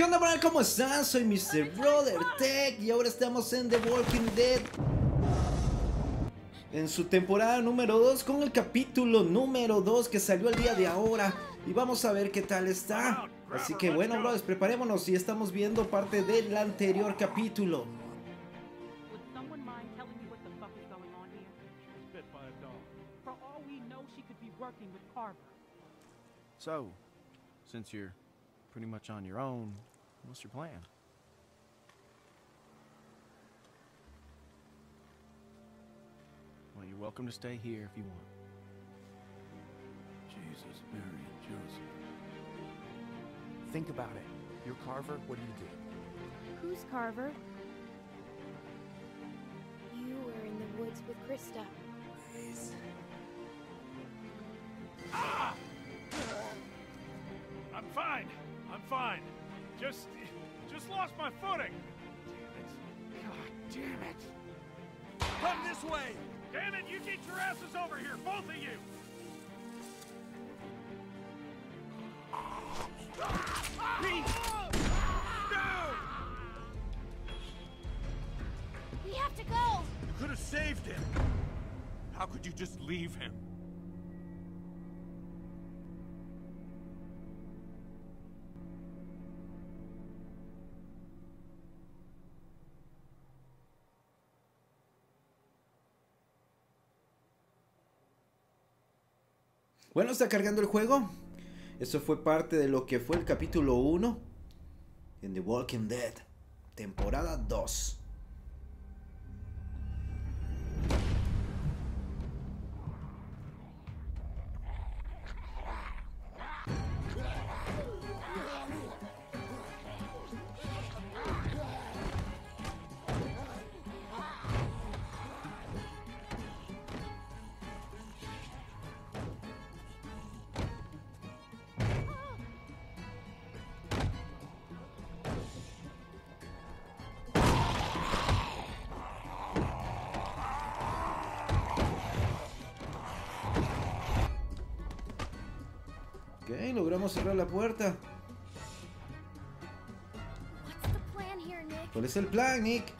¿Qué onda, Brian? ¿Cómo están? Soy Mr. Brother Tech y ahora estamos en The Walking Dead. En su temporada número 2 con el capítulo número 2 que salió el día de ahora. Y vamos a ver qué tal está. Así que bueno, brothers, preparémonos y estamos viendo parte del anterior capítulo. So, since you're pretty much on your own, what's your plan? Well, you're welcome to stay here if you want. Jesus, Mary, and Joseph. Think about it. You're Carver, what do you do? Who's Carver? You were in the woods with Krista. Please. Ah! I'm fine. I'm fine. Just, just lost my footing. Damn it. God damn it. Come this way. Damn it, you get your asses over here, both of you. Pete! No! We have to go! You could have saved him. How could you just leave him? Bueno, está cargando el juego. Eso fue parte de lo que fue el capítulo 1 en The Walking Dead, temporada 2. Ok, logramos cerrar la puerta. ¿Cuál es el plan? Nick!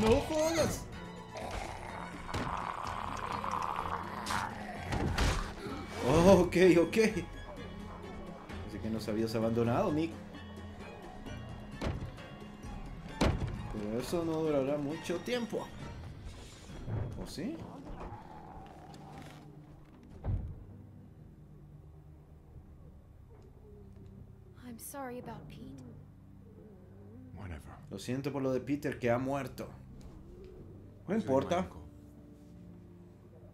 No jodas. Oh, ok, ok. Así que nos habías abandonado, Nick. Pero eso no durará mucho tiempo. ¿O sí? I'm sorry about Pete. Whatever. Lo siento por lo de Peter que ha muerto. No importa.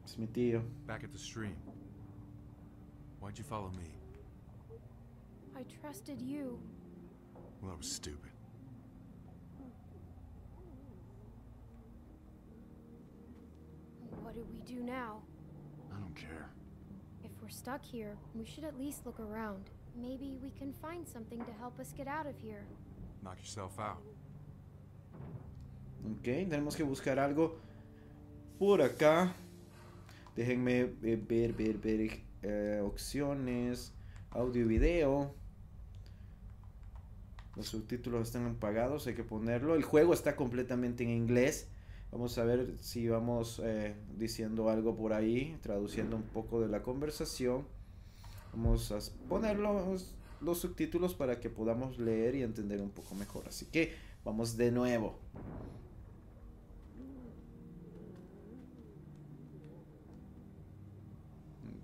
Es mi tío. Back at the stream. Why'd you follow me? I trusted you. Well, that was stupid. What do now? I don't care. If we're stuck here, we should at least look around. Maybe we can find something to help us get out of here. Knock yourself out. Ok, tenemos que buscar algo por acá. Déjenme eh, ver, ver, ver eh, opciones, audio y video. Los subtítulos están apagados, hay que ponerlo. El juego está completamente en inglés. Vamos a ver si vamos eh, diciendo algo por ahí, traduciendo un poco de la conversación. Vamos a poner los, los subtítulos para que podamos leer y entender un poco mejor. Así que vamos de nuevo.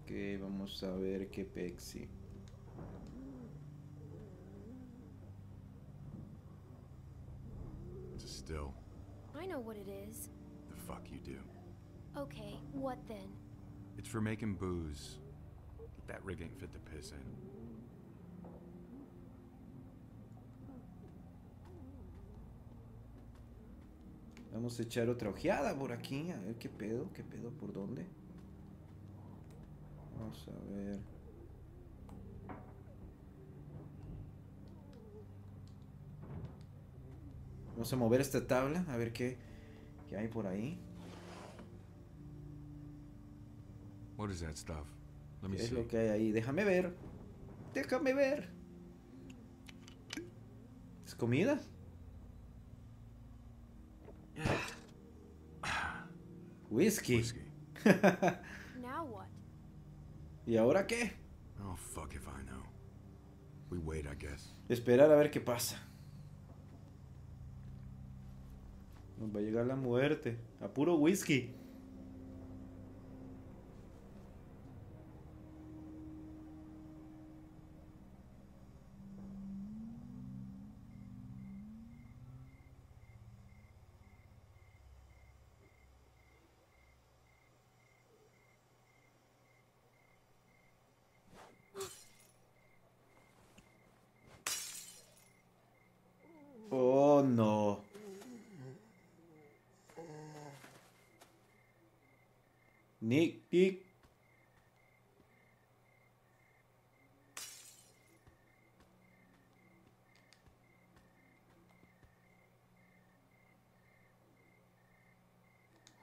Ok, vamos a ver qué pexi. Still. I know what it is. The fuck you do. Okay, what then? It's for making booze. That rig ain't fit to piss in. Vamos a echar otra ojeada por aquí. A ver qué pedo, qué pedo, por dónde. Vamos a ver. Vamos a mover esta tabla, a ver qué, qué hay por ahí. What is that stuff? Let me ¿Qué es lo que hay ahí? Déjame ver. Déjame ver. ¿Es comida? Whisky. Whiskey. Now what? ¿Y ahora qué? Oh, fuck if I know. We wait, I guess. Esperar a ver qué pasa. Nos va a llegar la muerte. A puro whisky. Oh no. Nick, Nick.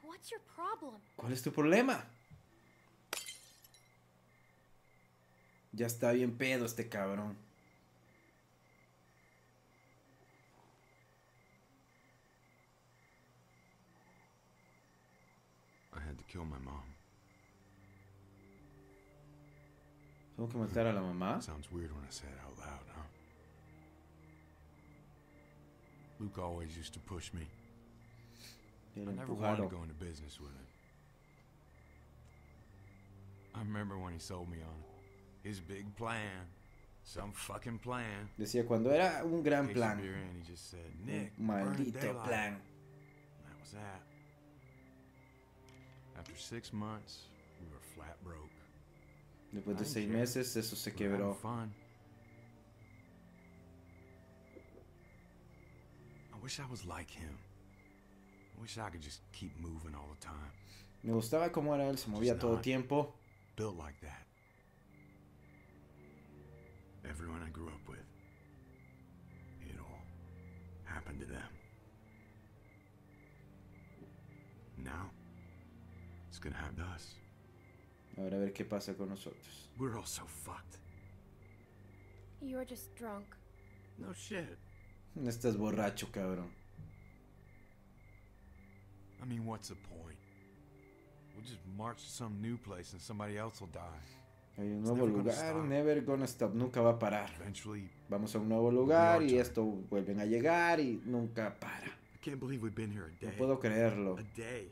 What's your problem? ¿Cuál es tu problema? Ya está bien pedo este cabrón. I had to kill my mom. ¿Tengo que matar a la mamá? Sounds weird when I say it out loud, huh? Luke always used to push me. I never wanted to go into business with him. I remember when he sold me on his big plan. Some fucking plan. Decía, cuando era un gran plan. he just said, Nick, maldito plan. And That was that. After six months, we were flat broke. Después de seis meses, eso se quebró. Me gustaba cómo era él, se movía todo not. tiempo. Built like that. Everyone I grew up with. It all happened to them. Now, it's gonna happen to us. Ahora a ver qué pasa con nosotros. We're all so fucked. You're just drunk. No shit. Estás borracho, cabrón. I mean, what's the point? We'll just march to some new place and somebody else will die. Hay un nuevo lugar, never gonna stop, nunca va a parar. Eventually, Vamos a un nuevo lugar y esto vuelven a llegar y nunca para. I can't believe we've been here a No puedo creerlo. A day.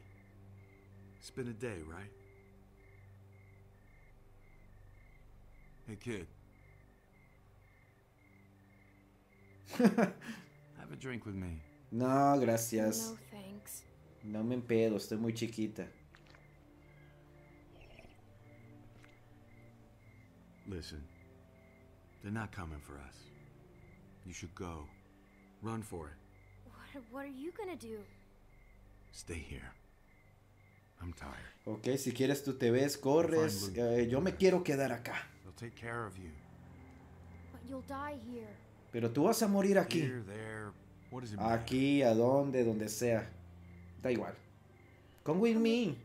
It's been a day, right? Hey, kid. Have a drink with me. No, gracias. No thanks. No me empedo, estoy muy chiquita. Listen, they're not coming for us. You should go. Run for it. What, what are you gonna do? Stay here. I'm tired. Ok, si quieres tú te ves, corres. Eh, yo me quiero quedar acá. Take care of you. But you'll die here. Pero tú vas a morir aquí. Here, there. What does it? Aquí, a donde, donde sea. Da igual. Come with me.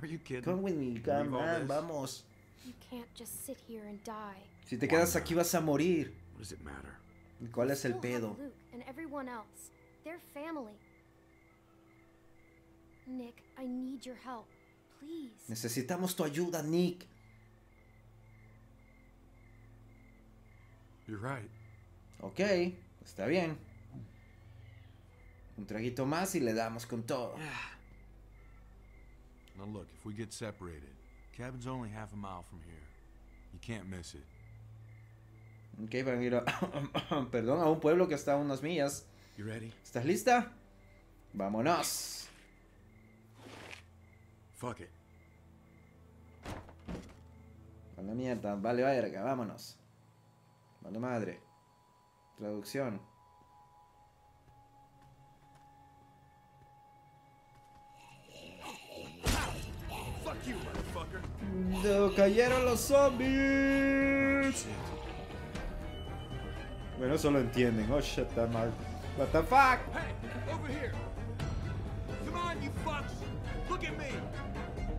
Are you kidding? Come with me. Come on, vamos. You can't just sit here and die. Si te Why quedas not? aquí vas a morir. What does it matter? ¿Y ¿Cuál es el pedo? Luke and everyone else. They're family. Nick, I need your help. Please. Necesitamos tu ayuda, Nick. You're right. Ok, está bien. Un traguito más y le damos con todo. Now look, if we get separated, cabin's only half a mile from here. You can't miss it. Ok, van a ir a, perdón, a un pueblo que está a unas millas. You ready? ¿Estás lista? Vámonos. Fuck it. A la mierda, vale verga, vámonos. Vale madre. Traducción. Fuck you, motherfucker. Cayeron los zombies. Bueno, eso lo entienden. Oh shit, está mal. What the fuck? Hey, over here! On, you fucks! Look at me!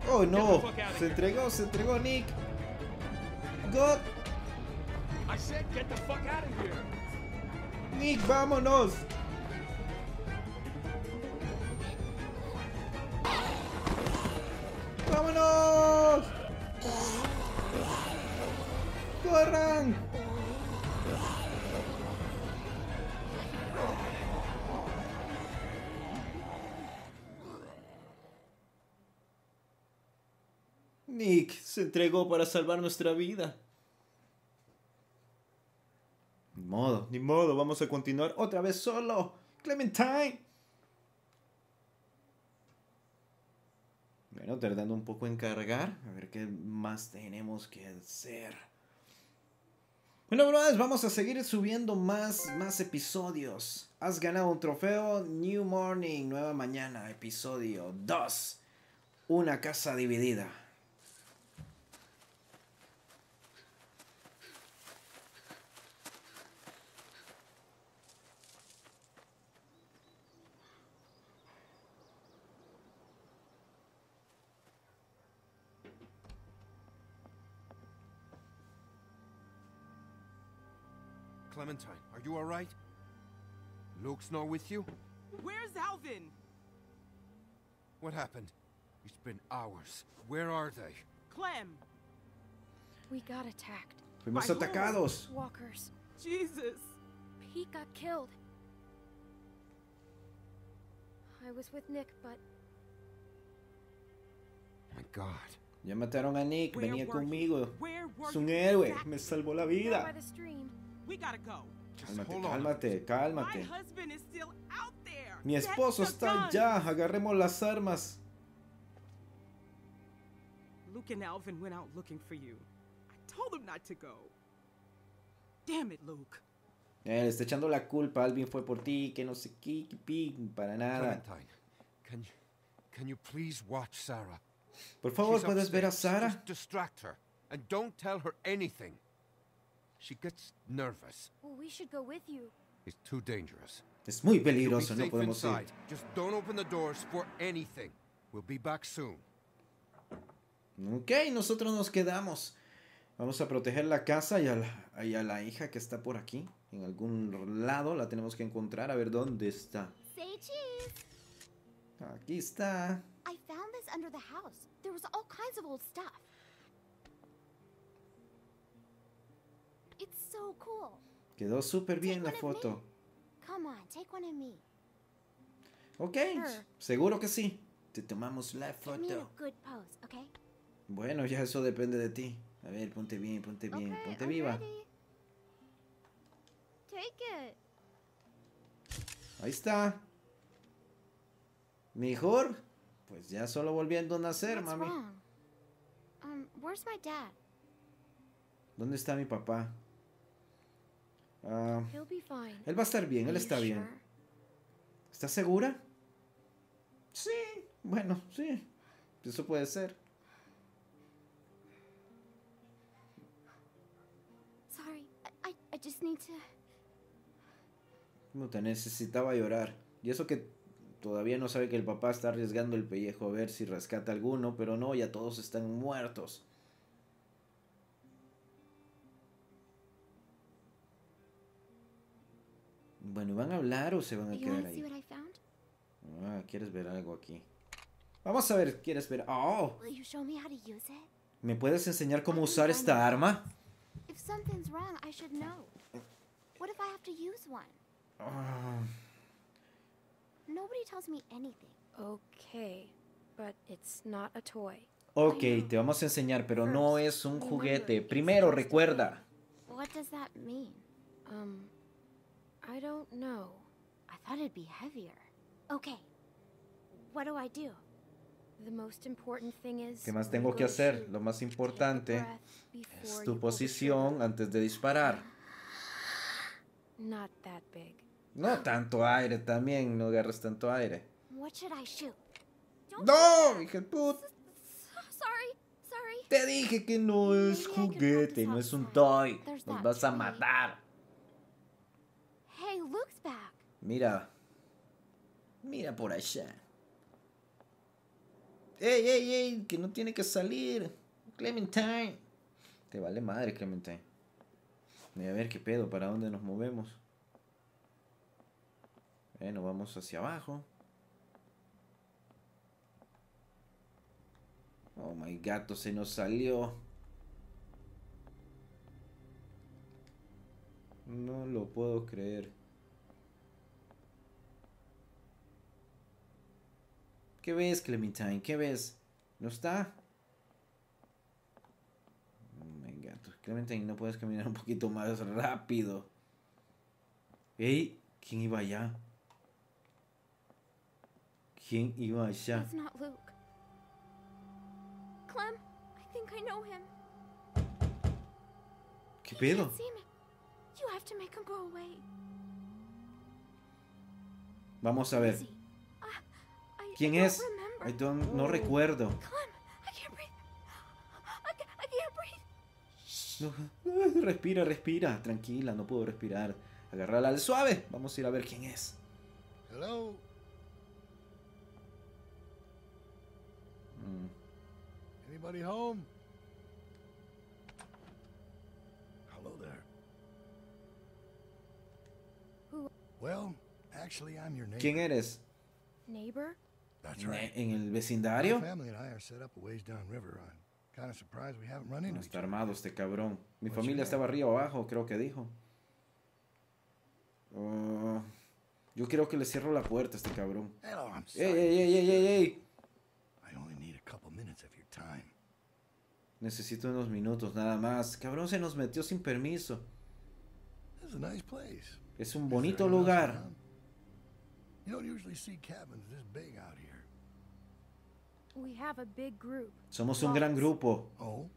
Oh no, se entregó, se entregó Nick. God, I said get the fuck out of here. Nick. ¡Vámonos! Entregó para salvar nuestra vida. Ni modo, ni modo, vamos a continuar otra vez solo. Clementine. Bueno, tardando un poco en cargar. A ver qué más tenemos que hacer. Bueno, brothers, vamos a seguir subiendo más, más episodios. Has ganado un trofeo. New Morning, nueva mañana, episodio 2. Una casa dividida. You all right? Luke's not with you? Where's Alvin? What happened? It's been hours. Where are they? Clem. We got attacked. Fuimos By who? atacados. Walkers. Jesus. Pete got killed. I was with Nick, but My God. Ya mataron a Nick, Where venía you? conmigo. Where were Es un you héroe, me salvó la down vida. by the stream. We gotta go. Cálmate, cálmate, cálmate. Mi esposo está allá, agarremos las armas. Luke and Alvin went out looking for you. I told them not to go. Damn it, Luke. Eh, le está echando la culpa, Alvin fue por ti, que no sé qué, que para nada. Clementine, can you, can you please watch Sarah? Por favor, ¿puedes ver a. Sara? Just distract her. And don't tell her anything. She gets nervous. Well, we should go with you. It's too dangerous. Es muy peligroso, no podemos ir. Just don't open the doors for anything. We'll be back soon. Ok, nosotros nos quedamos. Vamos a proteger la casa y a la, y a la hija que está por aquí. En algún lado la tenemos que encontrar. A ver dónde está. Say cheese. Aquí está. I found this under the house. There was all kinds of old stuff. So cool. Quedó súper bien la foto. Come on, take one of me. Ok, Sure. seguro que sí. Te tomamos la foto. good pose, okay? Bueno, ya eso depende de ti. A ver, ponte bien, ponte bien, okay, ponte I'm viva. ready. Take it. Ahí está. Mejor. Pues ya solo volviendo a nacer, mami. Um, where's my dad? ¿Dónde está mi papá? Fine. él va a estar bien, él está bien. ¿Estás segura? Sí, bueno, sí. Eso puede ser. To. Puta, necesitaba llorar. Y eso que todavía no sabe que el papá está arriesgando el pellejo a ver si rescata alguno, pero no, ya todos están muertos. Bueno, ¿van a hablar o se van a quedar ahí? Ah, ¿quieres ver algo aquí? Vamos a ver, ¿quieres ver? Oh, me puedes enseñar cómo usar esta arma? If something's wrong, I should know. What if I have to use one? Nobody tells me anything. Okay, but it's not a toy. ok, te vamos a enseñar, pero no es un juguete. Primero, recuerda. What does that mean? Um, I don't know. I thought it'd be heavier. Okay. What do I do? The most important thing is. ¿Qué más tengo que hacer? shoot, Lo más importante es tu posición antes de disparar. Not that big. No tanto aire también, no agarres tanto aire. What should I shoot? Don't ¡No! Hija de puta! Sorry, sorry. Te dije que no es juguete, no es un toy. Nos vas a tree. matar. Mira. Mira por allá. ¡Ey, ey, ey! Que no tiene que salir. Clementine. Te vale madre, Clementine. Voy a ver qué pedo, para dónde nos movemos. Bueno, vamos hacia abajo. Oh my gato se nos salió. No lo puedo creer. ¿Qué ves, Clementine? ¿Qué ves? ¿No está? Oh my gato. Clementine, no puedes caminar un poquito más rápido. ¡Ey! ¿Quién iba allá? ¿Quién iba allá? It's not Luke. Clem, I think I know him. ¿Qué pedo? can't see me. You have to make him go away. Vamos a ver. ¿Quién es? I don't- no recuerdo. Breathe. No, Respira, respira. Tranquila, no puedo respirar. Agarrala al suave. Vamos a ir a ver quién es. Hello? Mm, Anybody home? Hello there. Who- Well, actually, I'm your neighbor. ¿Quién eres? Neighbor? That's ¿En, right. en el vecindario? No, está armado este cabrón. Mi familia estaba arriba o abajo, creo que dijo. Ah, yo creo que le cierro la puerta a este cabrón. ¡Ey, ey, ey, ey, ey, ey! Necesito unos minutos nada más. Cabrón se nos metió sin permiso. Es un bonito lugar. You don't usually see cabins this big out here. We have a big group. Somos un gran grupo. Oh?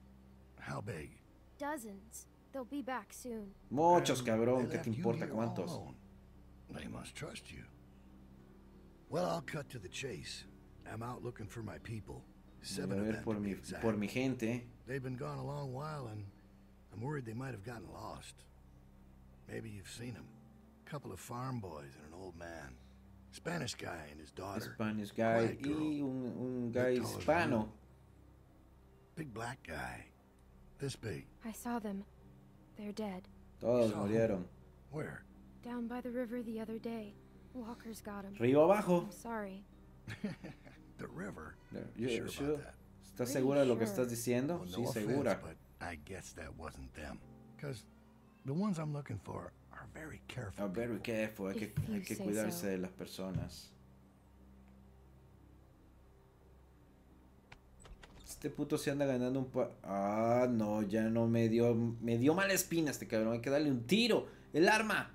How big? Dozens. They'll be back soon. Muchos, cabrón. they ¿Qué te importa cuántos? alone. They must trust you. Well, I'll cut to the chase. I'm out looking for my people. Seven a of them por mi, por mi gente. They've been gone a long while, and I'm worried they might have gotten lost. Maybe you've seen them. A couple of farm boys and an old man. Spanish guy and his daughter. Spanish guy Quiet girl. y un, un guy taller hispano. Big black guy. This big. I saw them. They're dead. Todos saw who? murieron. Where? Down by the river the other day. Walkers got them. Río abajo. I'm sorry. the river. You sure sure? about that? ¿Estás Pretty segura de lo que sure. estás diciendo? Well, Sí, no offense, segura. but I guess that wasn't them. Because the ones I'm looking for are very careful. Very careful. Hay que, hay cuidarse so. de las personas. Este puto se anda ganando un pa... Ah, no, ya no me dio... Me dio mala espina este cabrón. Hay que darle un tiro. El arma.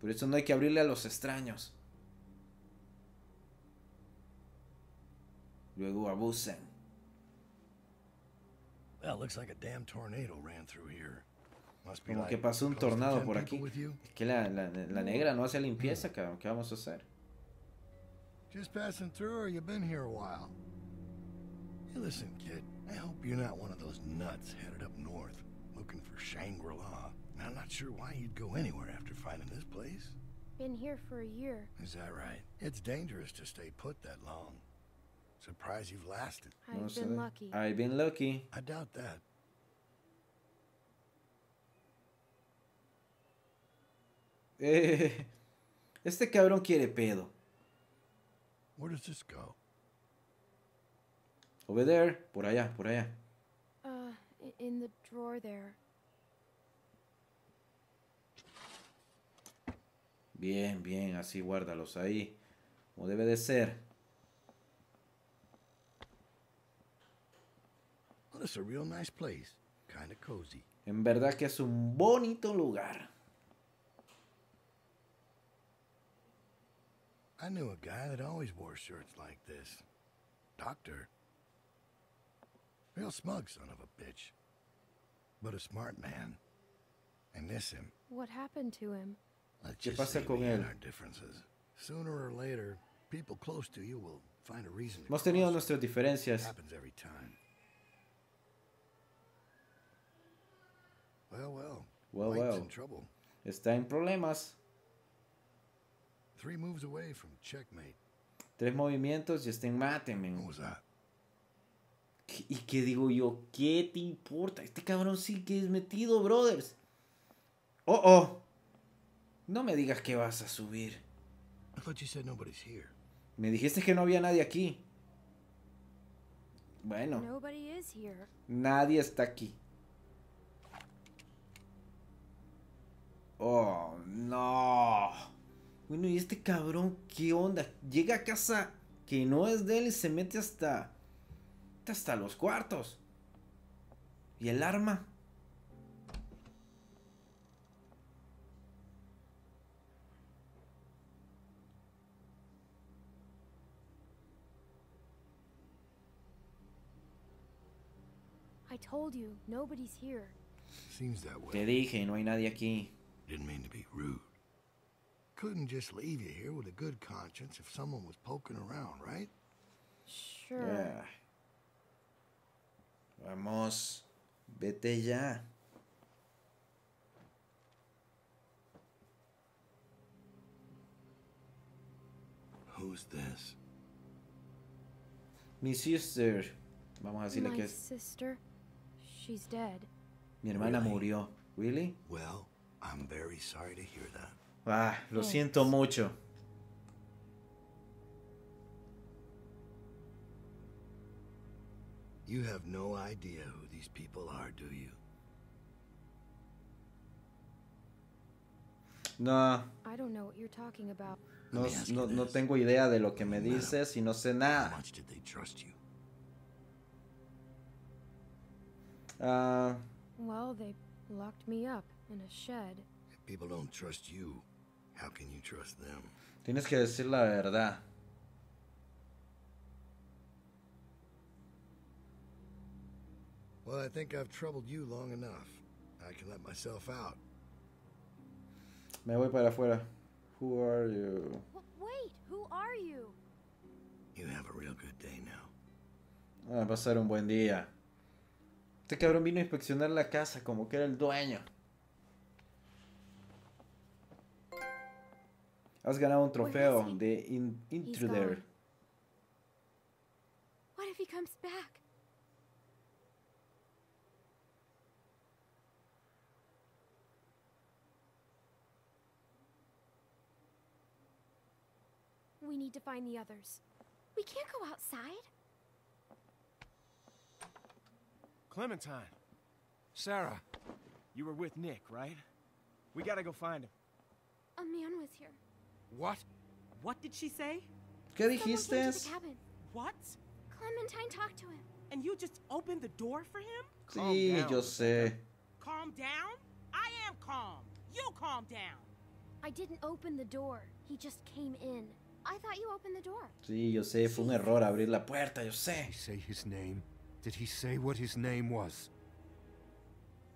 Por eso no hay que abrirle a los extraños. Luego abusan. Well, looks like a damn tornado ran through here. Must be Como like que pasó un close to tornado 10 por people aquí. with you. Es que la, la, la mm. negra no hace limpieza, mm. cabrón. ¿Qué vamos a hacer? Just passing through, or you been here a while? Hey, listen, kid. I hope you're not one of those nuts headed up north, looking for Shangri-La. Now, I'm not sure why you'd go anywhere after finding this place. Been here for a year. Is that right? It's dangerous to stay put that long. Surprised you've lasted. No I've sé. been lucky. I've been lucky. I doubt that. Eh, este cabrón quiere pedo. Where does this go? Over there. Por allá, por allá. Uh, i- in the drawer there. Bien, bien. Así guárdalos ahí. Como debe de ser. Well, it's a real nice place. Kind of cozy. En verdad que es un bonito lugar. I knew a guy that always wore shirts like this. Doctor. Real smug son of a bitch. But a smart man. I miss him. What happened to him? Let's just pasa say con we had él? our differences. Sooner or later, people close to you will find a reason to Hemos tenido cross. nuestras It diferencias. happens every time. Well, well. Well, White's well. in trouble. Está en problemas. Three moves away from checkmate. Tres movimientos y. What was that? ¿Qué- ¿Y qué digo yo? ¿Qué te importa? Este cabrón sí que es metido, brothers. Oh, oh. No me digas que vas a subir. Me dijiste que no había nadie aquí. Bueno, nadie está aquí. Oh, no. Bueno, y este cabrón, ¿qué onda? Llega a casa que no es de él y se mete hasta. hasta los cuartos. ¿Y el arma? I told you, nobody's here. Seems that way. Te dije, no hay nadie aquí. Didn't mean to be rude. Couldn't just leave you here with a good conscience if someone was poking around, right? Sure. Yeah. Vamos, vete ya. Who's this? Mi sister. Vamos a decirle My que es. sister, she's dead. Mi hermana Really? murió. ¿Really? Well, I'm very sorry to hear that. Ah, lo siento mucho. You have no idea who these people are, do you? No, I don't know what you're talking about. no, no, tengo idea de lo que me dices y no sé How nada. much did they trust you? Ah, Well, they locked me up in a shed. If people don't trust you, how can you trust them? tienes que decir la verdad. Well, I think I've troubled you long enough. I can let myself out. Me voy para afuera. Who are you? Wait, who are you? You have a real good day now. Ah, va a ser un buen día. Este cabrón vino a inspeccionar la casa como que era el dueño. Has ganado un trofeo he? de in- Intruder. What if he comes back? We need to find the others. We can't go outside. Clementine. Sarah. You were with Nick, right? We gotta go find him. A man was here. What? What did she say? ¿Qué Someone came dijiste? to the cabin. What? Clementine talked to him. And you just opened the door for him? Calm Sí, down, yo sé. Calm down? I am calm. You calm down. I didn't open the door. He just came in. I thought you opened the door. Sí, yo sé, fue un error abrir la puerta, yo sé. Did he say his name? Did he say what his name was?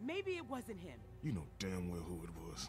Maybe it wasn't him. You know damn well who it was.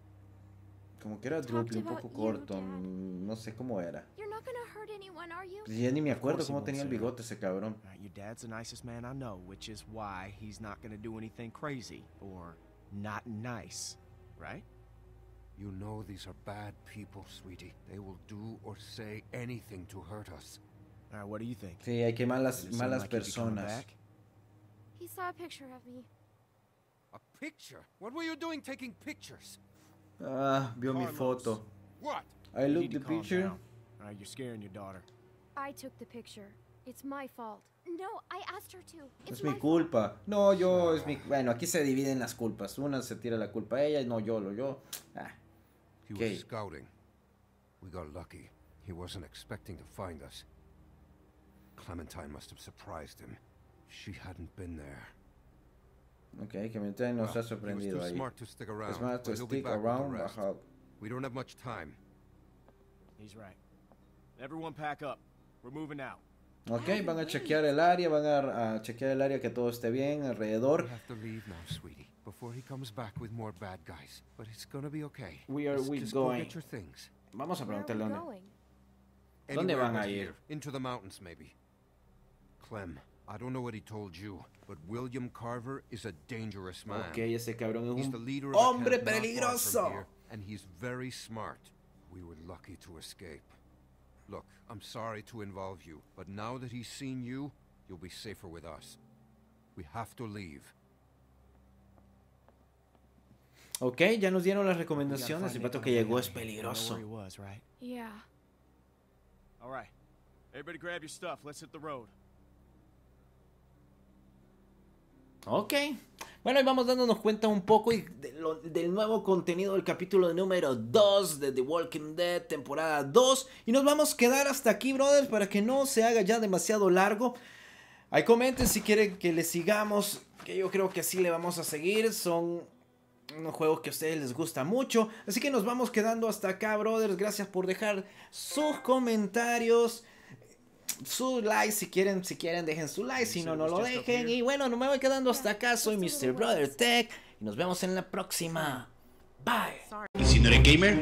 Como que era droopy, un poco corto. Mm, No sé cómo era. You're not gonna hurt anyone, are you? Ya ni me acuerdo cómo tenía el bigote ese cabrón. Uh, your dad's the nicest man I know, which is why he's not gonna do anything crazy or not nice, right? You know these are bad people, sweetie. They will do or say anything to hurt us. All right, what do you think? Sí, hay que malas, malas personas. He saw a picture of me. A picture? What were you doing taking pictures? Ah, vio mi Carlos. foto. What? I You look the picture. down. All right, you're scaring your daughter. I took the picture. It's my fault. No, I asked her to. It's Es mi my culpa. No, yo es mi. Bueno, aquí se dividen las culpas. Una se tira la culpa a ella y no yo, lo yo. Ah, He Okay. was scouting. We got lucky. He wasn't expecting to find us. Clementine must have surprised him. She hadn't been there. Ok, que me traen nos Well, ha sorprendido ahí. smart to stick around. Es más, to be stick around. We don't have much time. He's right. Everyone pack up. We're moving out. Ok, van a chequear el área, van a, a chequear el área que todo esté bien alrededor. We have to leave now, sweetie, before he comes back with more bad guys. But it's gonna be okay. Where are we go going? get your things. Vamos a preguntarle dónde. ¿Dónde van a ir? Into the mountains, maybe. Clem, I don't know what he told you, but William Carver is a dangerous man. Ok, ese cabrón es He's the un leader of a hombre camp not far from peligroso. here, and he's very smart. We were lucky to escape. Look, I'm sorry to involve you, but now that he's seen you, you'll be safer with us. We have to leave. Ok, ya nos dieron las We gotta recomendaciones. El vato Nathan que llegó es peligroso. where he was, right? Yeah. All right. Everybody grab your stuff. Let's hit the road. Ok. Bueno, y vamos dándonos cuenta un poco y del nuevo contenido del capítulo número 2 de The Walking Dead, temporada 2. Y nos vamos a quedar hasta aquí, brothers, para que no se haga ya demasiado largo. Ahí comenten si quieren que le sigamos, que yo creo que sí le vamos a seguir. Son unos juegos que a ustedes les gusta mucho. Así que nos vamos quedando hasta acá, brothers. Gracias por dejar sus comentarios. Su like, si quieren, si quieren, dejen su like. Si no, no lo dejen. Y bueno, no me voy quedando hasta acá. Soy Mr. Brother Tech. Y nos vemos en la próxima. Bye. Y si no eres gamer,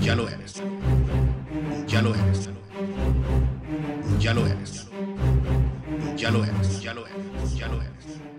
ya lo eres. Ya lo eres. Ya lo eres. Ya lo eres. Ya lo eres. Ya lo eres.